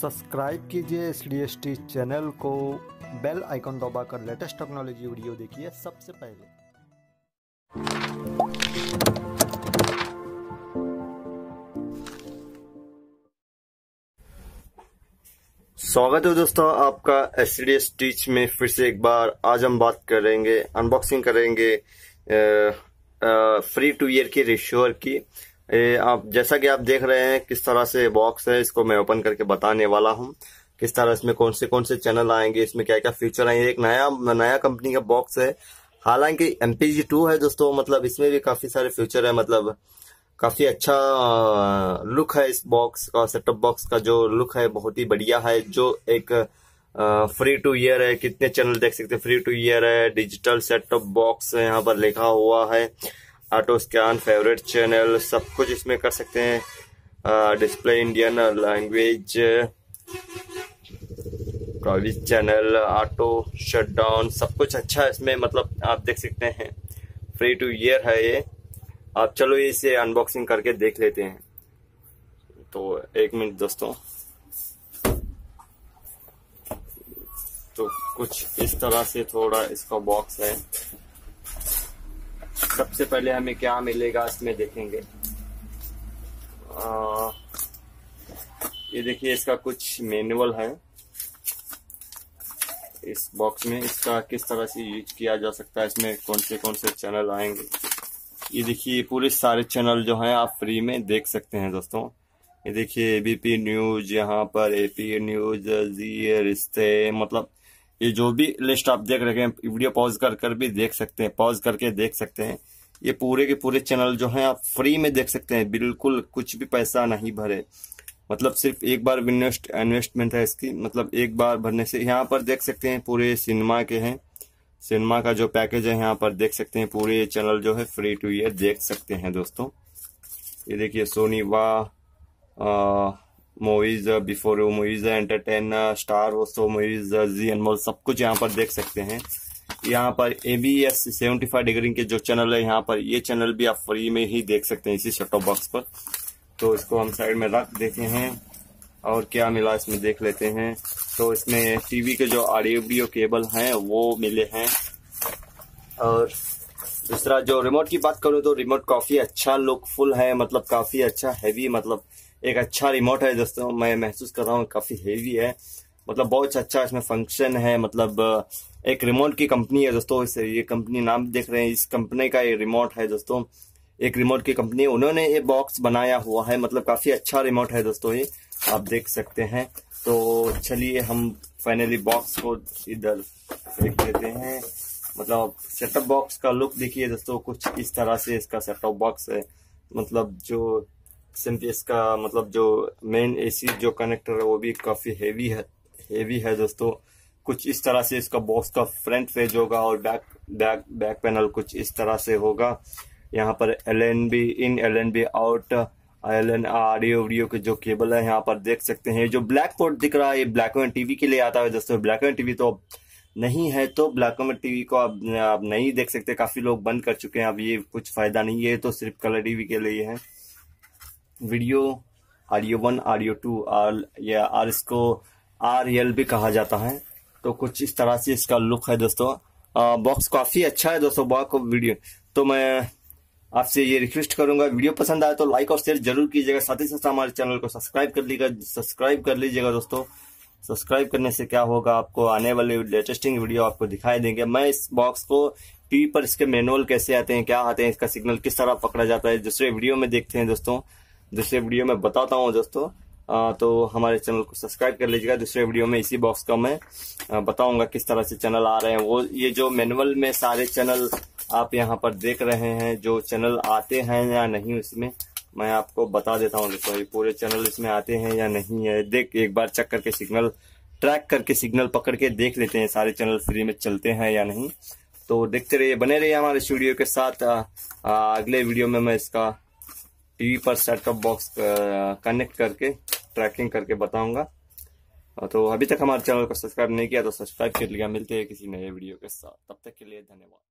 Subscribe कीजिए S D S T channel को bell icon दबाकर लेटेस्ट टेक्नोलॉजी वीडियो देखिए सबसे पहले। स्वागत है दोस्तों आपका एस डी एस टीच में फिर से एक बार। आज हम बात करेंगे अनबॉक्सिंग करेंगे आ, आ, फ्री टू ईयर की रिश्योर की। ए, आप जैसा कि आप देख रहे हैं किस तरह से बॉक्स है इसको मैं ओपन करके बताने वाला हूँ किस तरह इसमें कौन से कौन से चैनल आएँगे इसमें क्या क्या फीचर आएँगे एक नया नया कंपनी का बॉक्स है। हालाँकि एमपीजी टू है दोस्तों मतलब इसमें भी काफ़ी सारे फीचर है मतलब काफ़ी अच्छा लुक है इस बॉक्स का सेटअप बॉक्स का जो लुक है बहुत ही बढ़िया है जो एक फ्री टू ईयर है। कितने चैनल देख सकते हैं? फ्री टू ईयर है डिजिटल सेटअप बॉक्स यहाँ पर लिखा हुआ है। ऑटो स्कैन फेवरेट चैनल सब कुछ इसमें कर सकते हैं। Display Indian language private channel auto shutdown सब कुछ अच्छा इसमें मतलब आप देख सकते हैं। फ्री टू ईयर है ये। आप चलो इसे अनबॉक्सिंग करके देख लेते हैं। तो एक मिनट दोस्तों। तो कुछ इस तरह से थोड़ा इसका बॉक्स है। सबसे पहले हमें क्या मिलेगा इसमें देखेंगे। आ, ये देखिए इसका कुछ मैनुअल है। इस बॉक्स में इसका किस तरह से यूज़ किया जा सकता है इसमें कौन से कौन से चैनल आएँगे। ये देखिए पूरे सारे चैनल जो हैं आप फ्री में देख सकते हैं दोस्तों। ये देखिए एबीपी न्यूज़ यहाँ पर एपी न्यूज़ जी रिश्ते मतलब ये जो भी लिस्ट आप देख रहे हैं वीडियो पॉज कर कर भी देख सकते हैं पॉज करके देख सकते हैं। ये पूरे के पूरे चैनल जो हैं, आप फ्री में देख सकते हैं। बिल्कुल कुछ भी पैसा नहीं भरे। मतलब सिर्फ़ एक बार इन्वेस्ट इन्वेस्टमेंट है इसकी। मतलब एक बार भरने से यहाँ पर देख सकते हैं, पूरे सिनेमा के हैं। सिनेमा का जो पैकेज है, यहाँ पर देख सकते हैं। पूरे चैनल जो है फ्री टू ईयर देख सकते हैं दोस्तों। ये देखिए Sony Wah movies before movies entertain star वो सो मूवीज़ जी एनमोल सब कुछ यहाँ पर देख सकते हैं। यहाँ पर A B S seventy five degree के जो चैनल है, यहाँ पर ये चैनल भी आप फ्री में ही देख सकते हैं इसी सेटअप बॉक्स पर। तो इसको हम साइड में रख देते हैं और क्या मिला इसमें देख लेते हैं। तो इसमें टीवी के जो ऑडियो केबल हैं, वो मिले हैं। और दूसरा, जो रिमोट की बात करूँ तो रिमोट काफ़ी अच्छा लुकफुल है मतलब काफ़ी अच्छा हैवी मतलब एक अच्छा रिमोट है, दोस्तों। मैं महसूस कर रहा हूँ, काफ़ी हैवी है। मतलब बहुत अच्छा इसमें फ़ंक्शन है। मतलब एक रिमोट की कंपनी है, दोस्तों। इस, ये कंपनी नाम देख रहे हैं। इस कंपनी का ये रिमोट है, दोस्तों। एक रिमोट की कंपनी उन्होंने ये बॉक्स बनाया हुआ है। मतलब काफ़ी अच्छा रिमोट है, दोस्तों ये। आप देख सकते हैं। तो चलिए, हम फाइनली बॉक्स को इधर फेंक देते हैं। मतलब सेटअप बॉक्स का लुक देखिए, दोस्तों। कुछ इस तरह से इसका सेटअप बॉक्स है। मतलब जो सिंपीएस का मतलब जो मेन एसी जो कनेक्टर है वो भी काफ़ी हेवी है हेवी है दोस्तों। कुछ इस तरह से इसका बॉक्स का फ्रंट पेज होगा और बैक बैक बैक पैनल कुछ इस तरह से होगा। यहाँ पर L N B in L N B out L N audio video के जो केबल है यहाँ पर देख सकते हैं। जो ब्लैक पोर्ट दिख रहा है ये ब्लैक एंड टीवी के लिए आता है दोस्तों। ब्लैक एंड टीवी तो नहीं है तो ब्लैक एंड टीवी को आप, आप नहीं देख सकते। काफ़ी लोग बंद कर चुके हैं अब ये कुछ फ़ायदा नहीं है तो सिर्फ़ कलर टीवी के लिए है। Video audio one audio two R या आर इसको आर एल भी कहा जाता है। तो कुछ इस तरह से इसका लुक है दोस्तों। बॉक्स काफ़ी अच्छा है दोस्तों बॉक्स वीडियो तो मैं आपसे ये रिक्वेस्ट करूँगा, वीडियो पसंद आए तो लाइक और शेयर ज़रूर कीजिएगा। साथ ही साथ हमारे चैनल को सब्सक्राइब कर लीजिएगा सब्सक्राइब कर लीजिएगा दोस्तों। सब्सक्राइब करने से क्या होगा, आपको आने वाले लेटेस्टिंग वीडियो आपको दिखाई देंगे। मैं इस बॉक्स को टीवी पर इसके मैनुअल कैसे आते हैं, क्या आते हैं, इसका सिग्नल किस तरह पकड़ा जाता है, दूसरे वीडियो में देखते हैं दोस्तों। दूसरे वीडियो में बताता हूँ दोस्तों। तो हमारे चैनल को सब्सक्राइब कर लीजिएगा। दूसरे वीडियो में इसी बॉक्स का मैं बताऊँगा किस तरह से चैनल आ रहे हैं। वो, ये जो मैनुअल में सारे चैनल आप यहाँ पर देख रहे हैं, जो चैनल आते हैं या नहीं, उसमें मैं आपको बता देता हूँ दोस्तों, ये पूरे चैनल इसमें आते हैं या नहीं है। देख, एक बार चेक करके सिग्नल ट्रैक करके सिग्नल पकड़ के देख लेते हैं, सारे चैनल फ्री में चलते हैं या नहीं। तो देखते रहिए, बने रहिए हमारे स्टूडियो के साथ। अगले वीडियो में मैं इसका टीवी पर सेट टॉप बॉक्स कनेक्ट करके, ट्रैकिंग करके बताऊँगा। तो अभी तक हमारे चैनल को सब्सक्राइब नहीं किया तो सब्सक्राइब कर लिया। मिलते हैं किसी नए वीडियो के साथ। तब तक के लिए धन्यवाद।